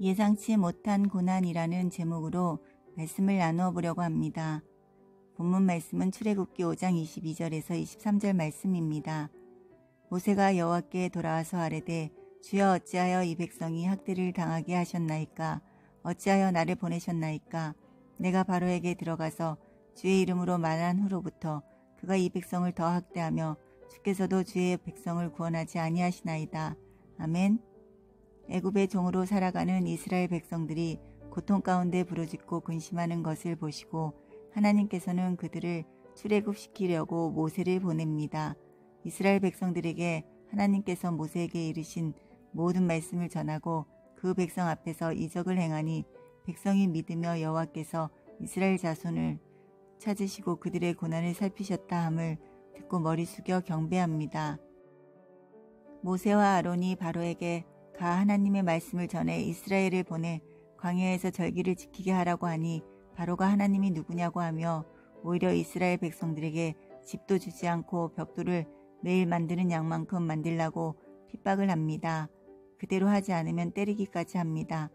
예상치 못한 고난이라는 제목으로 말씀을 나누어 보려고 합니다. 본문 말씀은 출애굽기 5장 22절에서 23절 말씀입니다. 모세가 여호와께 돌아와서 아뢰되 주여 어찌하여 이 백성이 학대를 당하게 하셨나이까 어찌하여 나를 보내셨나이까 내가 바로에게 들어가서 주의 이름으로 말한 후로부터 그가 이 백성을 더 학대하며 주께서도 주의 백성을 구원하지 아니하시나이다. 아멘. 애굽의 종으로 살아가는 이스라엘 백성들이 고통 가운데 부르짖고 근심하는 것을 보시고 하나님께서는 그들을 출애굽시키려고 모세를 보냅니다. 이스라엘 백성들에게 하나님께서 모세에게 이르신 모든 말씀을 전하고 그 백성 앞에서 이적을 행하니 백성이 믿으며 여호와께서 이스라엘 자손을 찾으시고 그들의 고난을 살피셨다 함을 듣고 머리 숙여 경배합니다. 모세와 아론이 바로에게 가 하나님의 말씀을 전해 이스라엘을 보내 광야에서 절기를 지키게 하라고 하니 바로가 하나님이 누구냐고 하며 오히려 이스라엘 백성들에게 집도 주지 않고 벽돌을 매일 만드는 양만큼 만들라고 핍박을 합니다. 그대로 하지 않으면 때리기까지 합니다.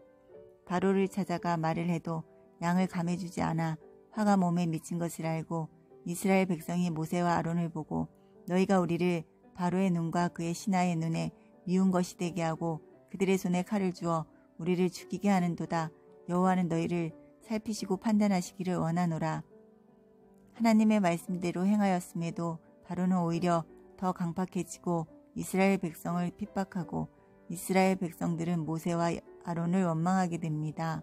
바로를 찾아가 말을 해도 양을 감해주지 않아 화가 몸에 미친 것을 알고 이스라엘 백성이 모세와 아론을 보고 너희가 우리를 바로의 눈과 그의 신하의 눈에 미운 것이 되게 하고 그들의 손에 칼을 주어 우리를 죽이게 하는도다. 여호와는 너희를 살피시고 판단하시기를 원하노라. 하나님의 말씀대로 행하였음에도 바로는 오히려 더 강팍해지고 이스라엘 백성을 핍박하고 이스라엘 백성들은 모세와 아론을 원망하게 됩니다.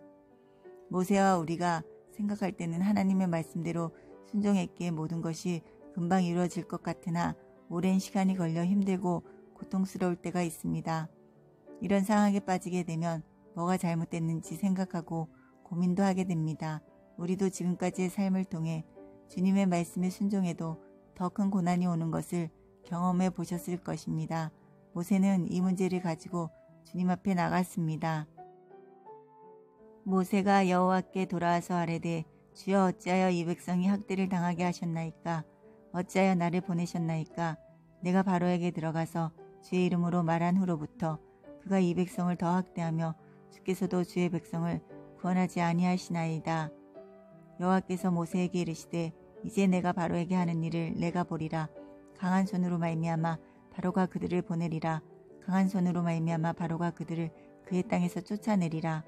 모세와 우리가 생각할 때는 하나님의 말씀대로 순종했기에 모든 것이 금방 이루어질 것 같으나 오랜 시간이 걸려 힘들고 고통스러울 때가 있습니다. 이런 상황에 빠지게 되면 뭐가 잘못됐는지 생각하고 고민도 하게 됩니다. 우리도 지금까지의 삶을 통해 주님의 말씀에 순종해도 더 큰 고난이 오는 것을 경험해 보셨을 것입니다. 모세는 이 문제를 가지고 주님 앞에 나갔습니다. 모세가 여호와께 돌아와서 아뢰되 주여 어찌하여 이 백성이 학대를 당하게 하셨나이까 어찌하여 나를 보내셨나이까 내가 바로에게 들어가서 주의 이름으로 말한 후로부터 그가 이 백성을 더 학대하며 주께서도 주의 백성을 구원하지 아니하시나이다. 여호와께서 모세에게 이르시되 이제 내가 바로에게 하는 일을 내가 보리라. 강한 손으로 말미암아 바로가 그들을 보내리라. 강한 손으로 말미암아 바로가 그들을 그의 땅에서 쫓아내리라.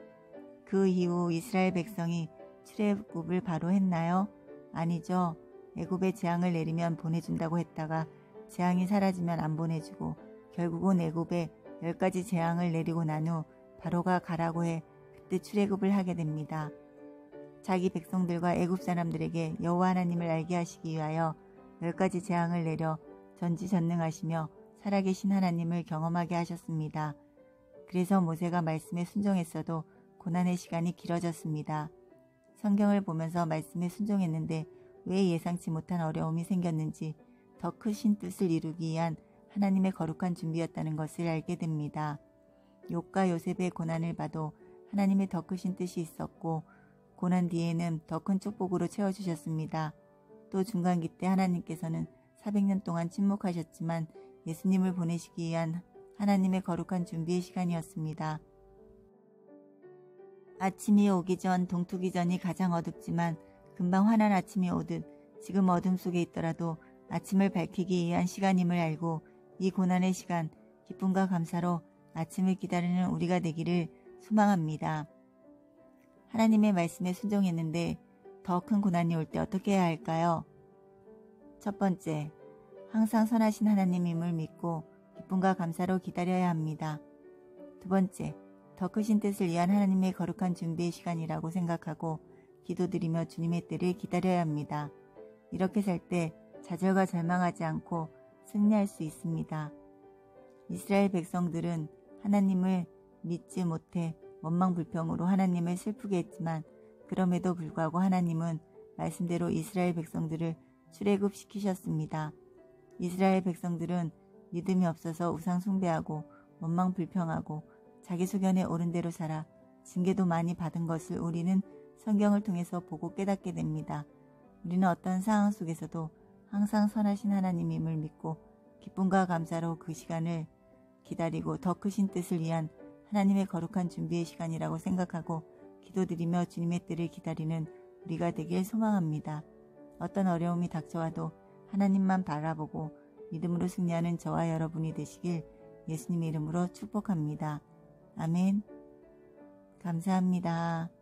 그 이후 이스라엘 백성이 출애굽을 바로 했나요? 아니죠. 애굽에 재앙을 내리면 보내준다고 했다가 재앙이 사라지면 안 보내주고 결국은 애굽에 열 가지 재앙을 내리고 난 후 바로가 가라고 해 그때 출애굽을 하게 됩니다. 자기 백성들과 애굽 사람들에게 여호와 하나님을 알게 하시기 위하여 열 가지 재앙을 내려 전지전능하시며 살아계신 하나님을 경험하게 하셨습니다. 그래서 모세가 말씀에 순종했어도 고난의 시간이 길어졌습니다. 성경을 보면서 말씀에 순종했는데 왜 예상치 못한 어려움이 생겼는지 더 크신 뜻을 이루기 위한 하나님의 거룩한 준비였다는 것을 알게 됩니다. 욕과 요셉의 고난을 봐도 하나님의 더 크신 뜻이 있었고 고난 뒤에는 더 큰 축복으로 채워주셨습니다. 또 중간기 때 하나님께서는 400년 동안 침묵하셨지만 예수님을 보내시기 위한 하나님의 거룩한 준비의 시간이었습니다. 아침이 오기 전 동투기 전이 가장 어둡지만 금방 환한 아침이 오듯 지금 어둠 속에 있더라도 아침을 밝히기 위한 시간임을 알고 이 고난의 시간 기쁨과 감사로 아침을 기다리는 우리가 되기를 소망합니다. 하나님의 말씀에 순종했는데 더 큰 고난이 올 때 어떻게 해야 할까요? 첫 번째, 항상 선하신 하나님임을 믿고 기쁨과 감사로 기다려야 합니다. 두 번째, 더 크신 뜻을 위한 하나님의 거룩한 준비의 시간이라고 생각하고 기도드리며 주님의 때를 기다려야 합니다. 이렇게 살 때 좌절과 절망하지 않고 승리할 수 있습니다. 이스라엘 백성들은 하나님을 믿지 못해 원망불평으로 하나님을 슬프게 했지만 그럼에도 불구하고 하나님은 말씀대로 이스라엘 백성들을 출애굽시키셨습니다. 이스라엘 백성들은 믿음이 없어서 우상 숭배하고 원망 불평하고 자기 소견에 옳은 대로 살아 징계도 많이 받은 것을 우리는 성경을 통해서 보고 깨닫게 됩니다. 우리는 어떤 상황 속에서도 항상 선하신 하나님임을 믿고 기쁨과 감사로 그 시간을 기다리고 더 크신 뜻을 위한 하나님의 거룩한 준비의 시간이라고 생각하고 기도드리며 주님의 때를 기다리는 우리가 되길 소망합니다. 어떤 어려움이 닥쳐와도 하나님만 바라보고 믿음으로 승리하는 저와 여러분이 되시길 예수님의 이름으로 축복합니다. 아멘. 감사합니다.